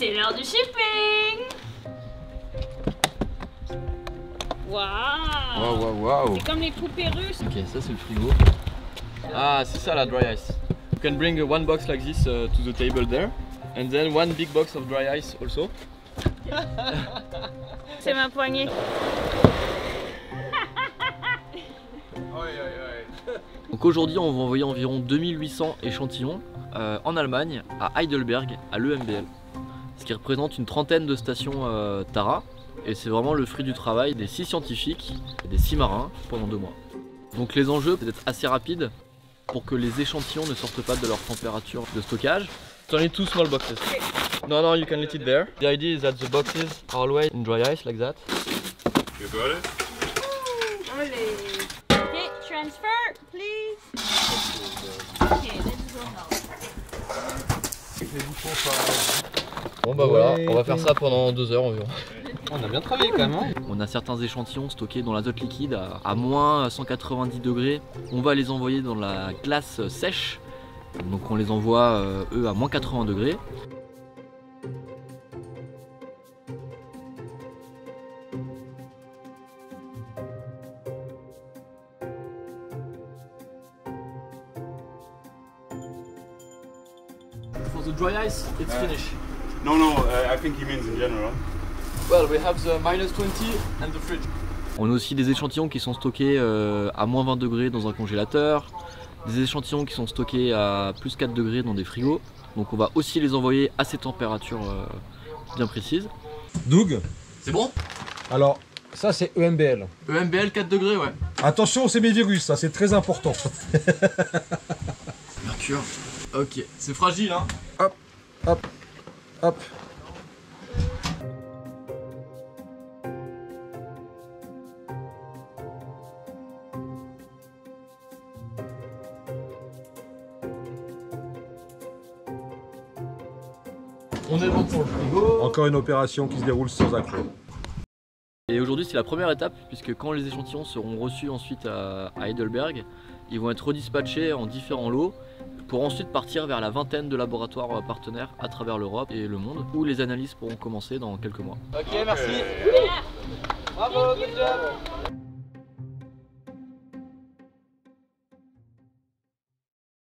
C'est l'heure du shipping Waouh Waouh, waouh, waouh. C'est comme les poupées russes. Ok, ça c'est le frigo. Ah, c'est ça la dry ice. You can bring one box like this uh, to the table there. And then one big box of dry ice also. C'est ma poignée. Donc aujourd'hui, on va envoyer environ 2800 échantillons euh, en Allemagne, à Heidelberg, à l'EMBL. Ce qui représente une trentaine de stations euh, Tara. Et c'est vraiment le fruit du travail des six scientifiques et des six marins pendant deux mois. Donc les enjeux, c'est d'être assez rapide pour que les échantillons ne sortent pas de leur température de stockage. It's only two small boxes. No, no, you can let it there. The idea is that the boxes are always in dry ice like that. You got it? Ok, transfer, please. Ok, let's go now. Bon bah voilà, on va faire ça pendant deux heures environ. On a bien travaillé quand même. Hein On a certains échantillons stockés dans l'azote liquide à, à moins 190 degrés. On va les envoyer dans la glace sèche. Donc on les envoie euh, eux à moins 80 degrés. For the dry ice, it's finished. No, no, uh, I think he means in general. Well, we have the minus 20 and the fridge. On a aussi des échantillons qui sont stockés euh, à moins 20 degrés dans un congélateur, des échantillons qui sont stockés à plus 4 degrés dans des frigos. Donc on va aussi les envoyer à ces températures euh, bien précises. Doug, C'est bon? Alors ça c'est EMBL. EMBL 4 degrés, ouais. Attention, c'est mes virus, ça c'est très important. Mercure. Ok, c'est fragile hein. Hop. On est bon pour le frigo. Encore une opération qui se déroule sans accroc. Et aujourd'hui c'est la première étape puisque quand les échantillons seront reçus ensuite à, à Heidelberg, ils vont être redispatchés en différents lots pour ensuite partir vers la vingtaine de laboratoires euh, partenaires à travers l'Europe et le monde où les analyses pourront commencer dans quelques mois. Ok, merci. Bravo, good job.